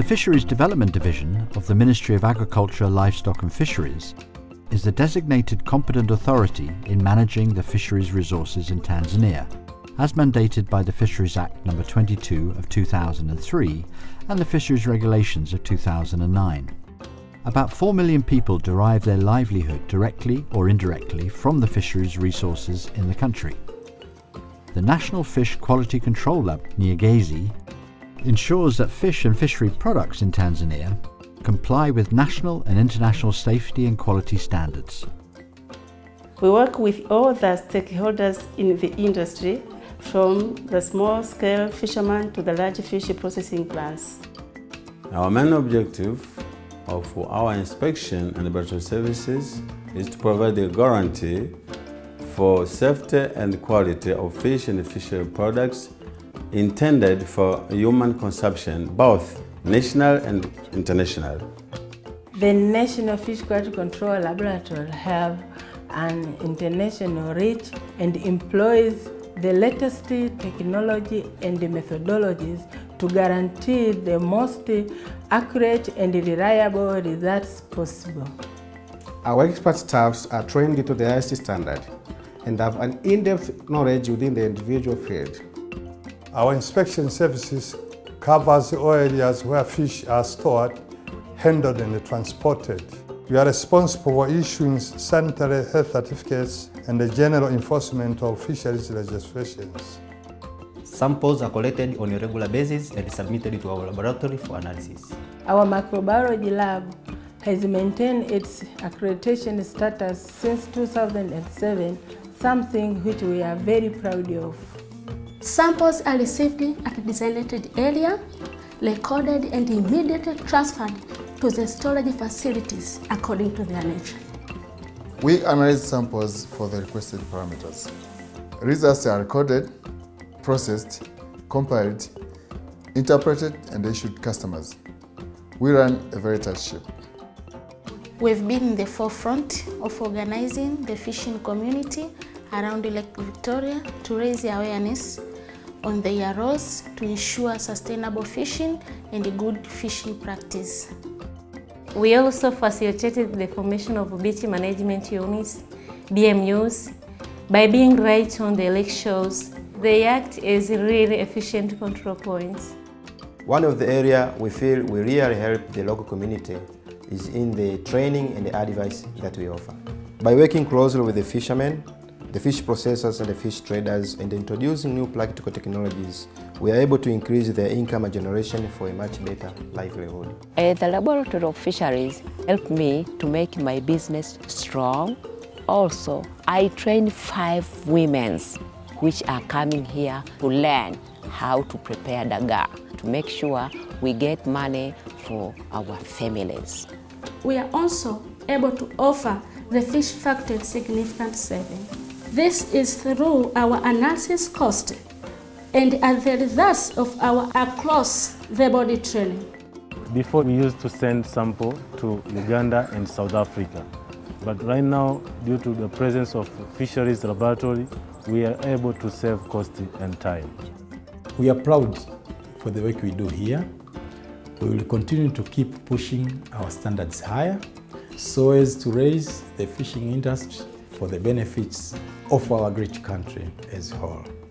Fisheries Development Division of the Ministry of Agriculture, Livestock and Fisheries is the designated competent authority in managing the fisheries resources in Tanzania, as mandated by the Fisheries Act No. 22 of 2003 and the Fisheries Regulations of 2009. About 4 million people derive their livelihood directly or indirectly from the fisheries resources in the country. The National Fish Quality Control Lab, Nyegezi, ensures that fish and fishery products in Tanzania comply with national and international safety and quality standards. We work with all the stakeholders in the industry, from the small-scale fishermen to the large fish processing plants. Our main objective of our inspection and laboratory services is to provide a guarantee for safety and quality of fish and fishery products intended for human consumption, both national and international. The National Fish Quality Control Laboratory have an international reach and employs the latest technology and methodologies to guarantee the most accurate and reliable results possible. Our expert staffs are trained to the highest standard and have an in-depth knowledge within the individual field. Our inspection services covers all areas where fish are stored, handled and transported. We are responsible for issuing sanitary health certificates and the general enforcement of fisheries legislations. Samples are collected on a regular basis and submitted to our laboratory for analysis. Our microbiology lab has maintained its accreditation status since 2007, something which we are very proud of. Samples are received at a designated area, recorded and immediately transferred to the storage facilities according to their nature. We analyze samples for the requested parameters. Results are recorded, processed, compiled, interpreted and issued customers. We run a very tight ship. We've been in the forefront of organizing the fishing community around Lake Victoria to raise awareness on their roles to ensure sustainable fishing and good fishing practice. We also facilitated the formation of beach management units, BMUs. By being right on the lake shores, they act as really efficient control points. One of the areas we feel we really help the local community is in the training and the advice that we offer. By working closely with the fishermen, the fish processors and the fish traders and introducing new practical technologies, we are able to increase their income generation for a much better livelihood. Uh, the Laboratory of Fisheries helped me to make my business strong. Also, I trained five women which are coming here to learn how to prepare dagaa to make sure we get money for our families. We are also able to offer the fish factory significant saving. This is through our analysis cost and as the results of our across the body training. Before we used to send sample to Uganda and South Africa. But right now, due to the presence of fisheries laboratory, we are able to save cost and time. We are proud for the work we do here. We will continue to keep pushing our standards higher so as to raise the fishing industry for the benefits of our great country as a whole.